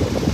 you.